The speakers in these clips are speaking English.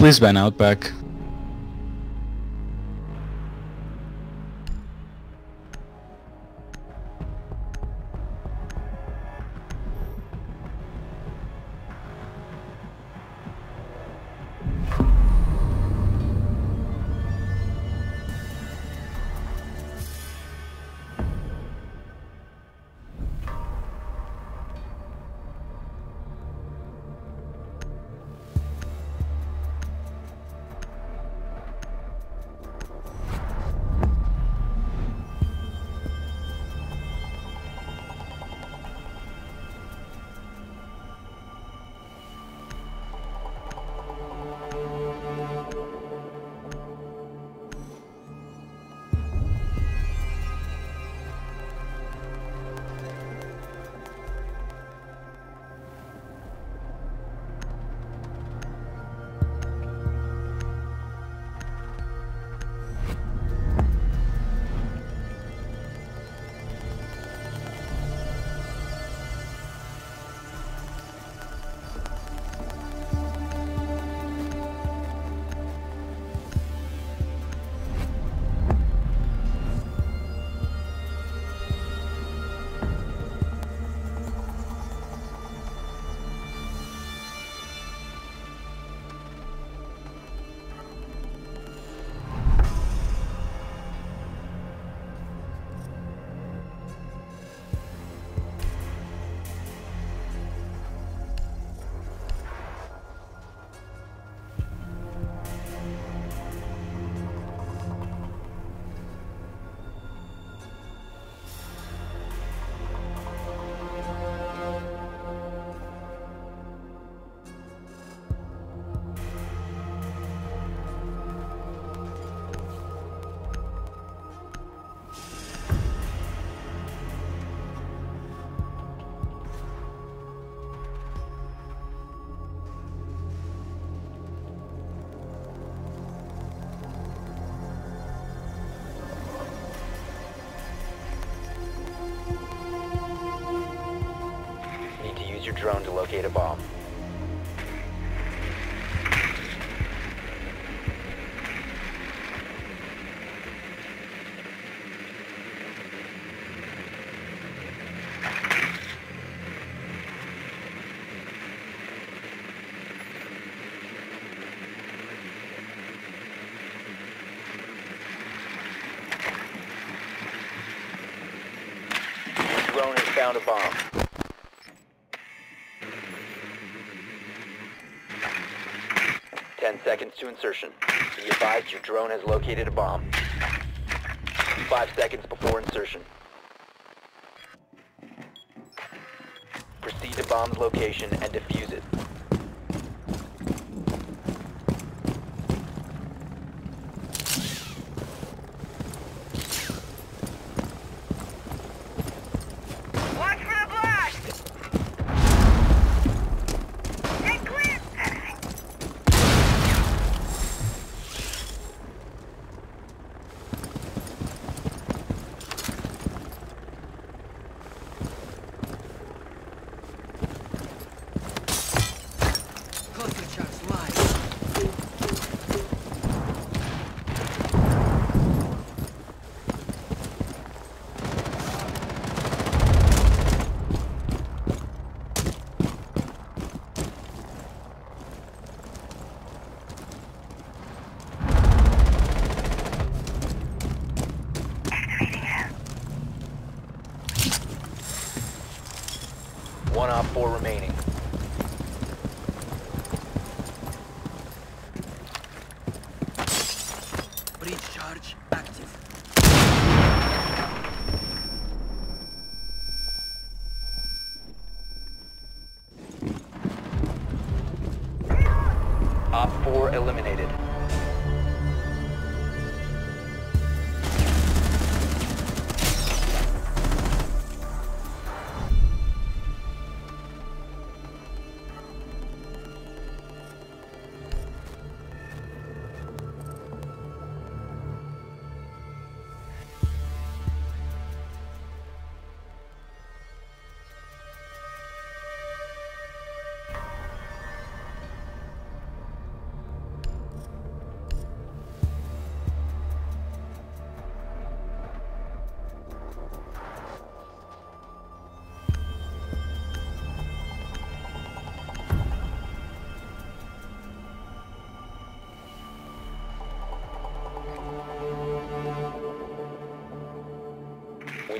Please ban Outback. Found a bomb. Ten seconds to insertion. Be advised your drone has located a bomb. Five seconds before insertion. Proceed to bomb's location and defuse it. Watch for the blast! Get clear! Cluster charge live. One op four remaining. Charge active. Op four eliminated.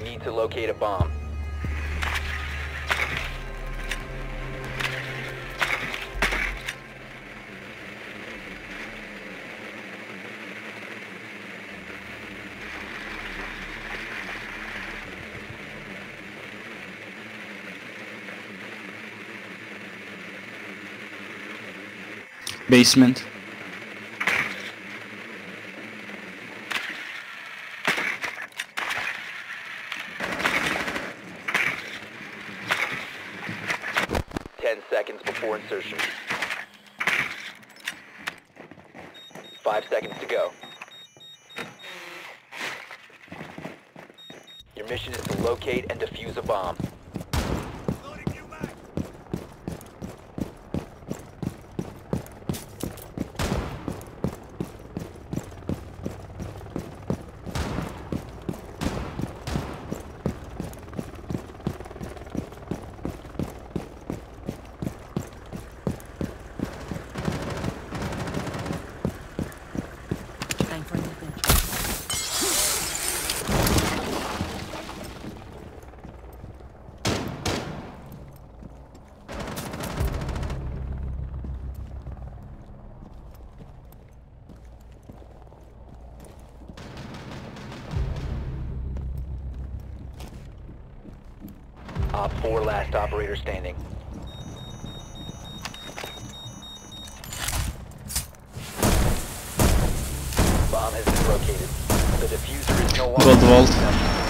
Need to locate a bomb. Basement. Ten seconds before insertion. Five seconds to go. Your mission is to locate and defuse a bomb. Time for an adventure. Op 4 last operator standing. Bomb has been located. The diffuser is no longer...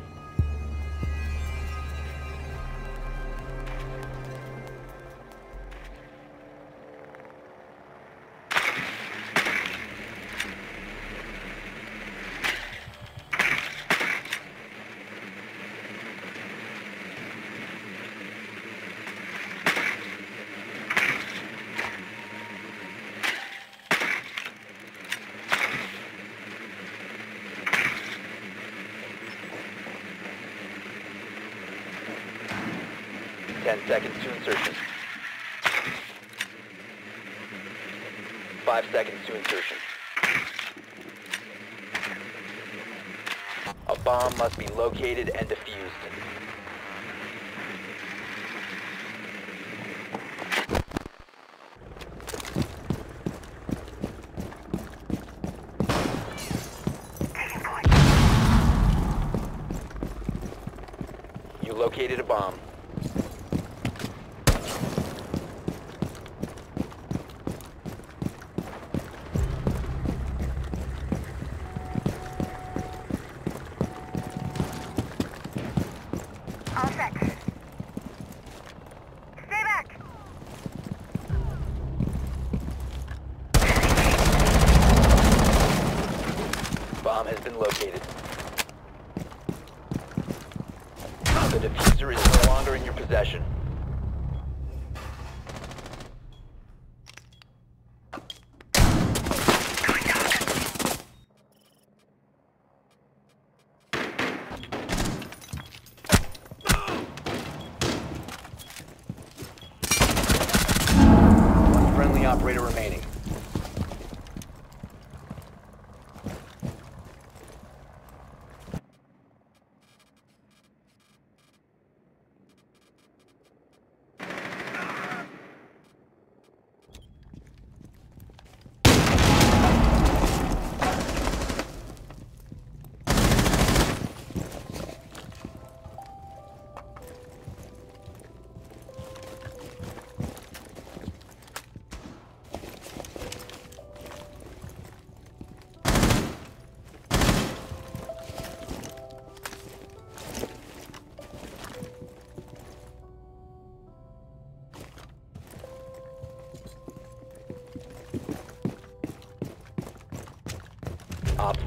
Ten seconds to insertion. Five seconds to insertion. A bomb must be located and defused.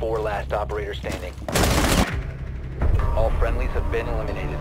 4 last operator standing. All friendlies have been eliminated.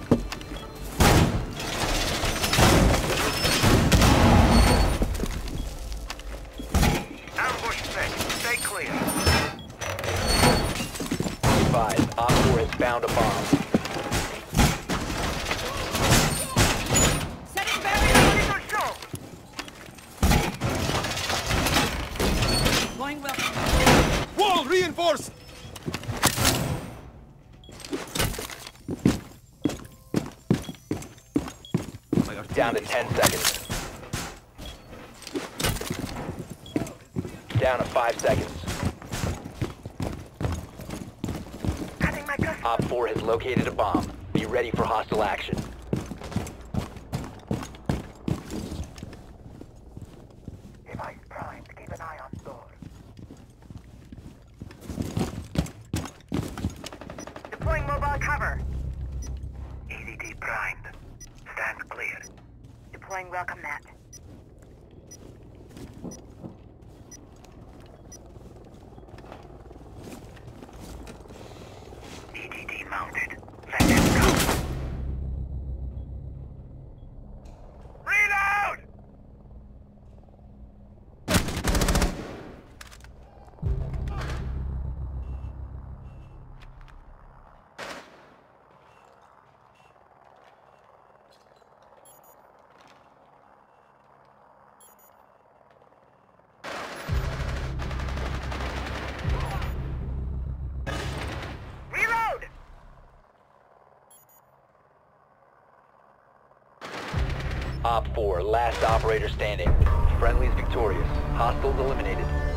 Down to 5 seconds. Cutting my customer. Op 4 has located a bomb. Be ready for hostile action. Device primed. Keep an eye on door. Deploying mobile cover. EDD primed. Stands clear. Deploying welcome mat. EDD mounted. Let them go. Reload! Reload! Op 4, last operator standing. Friendlies victorious. Hostiles eliminated.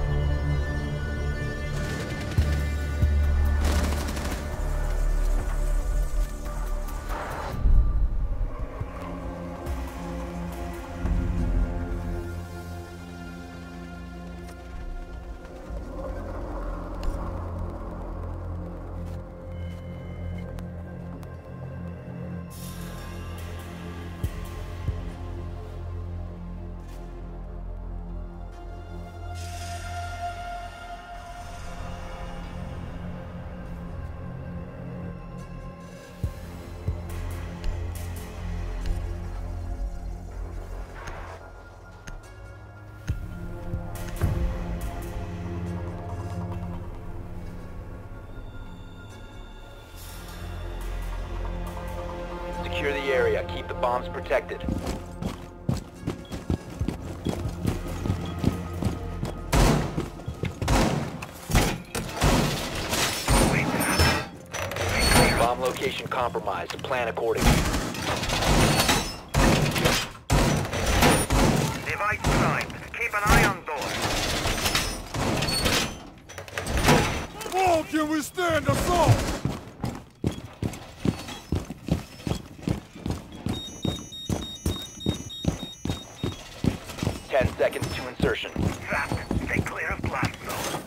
Bombs protected. Wait up. Stay clear. Bomb location compromised. Plan accordingly. Device primed. Keep an eye on door. Wall can withstand assault! Ten seconds to insertion. Trapped. Stay clear of blast zone.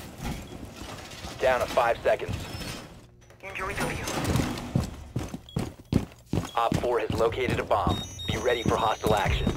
Down to five seconds. Enjoy the view. Op 4 has located a bomb. Be ready for hostile action.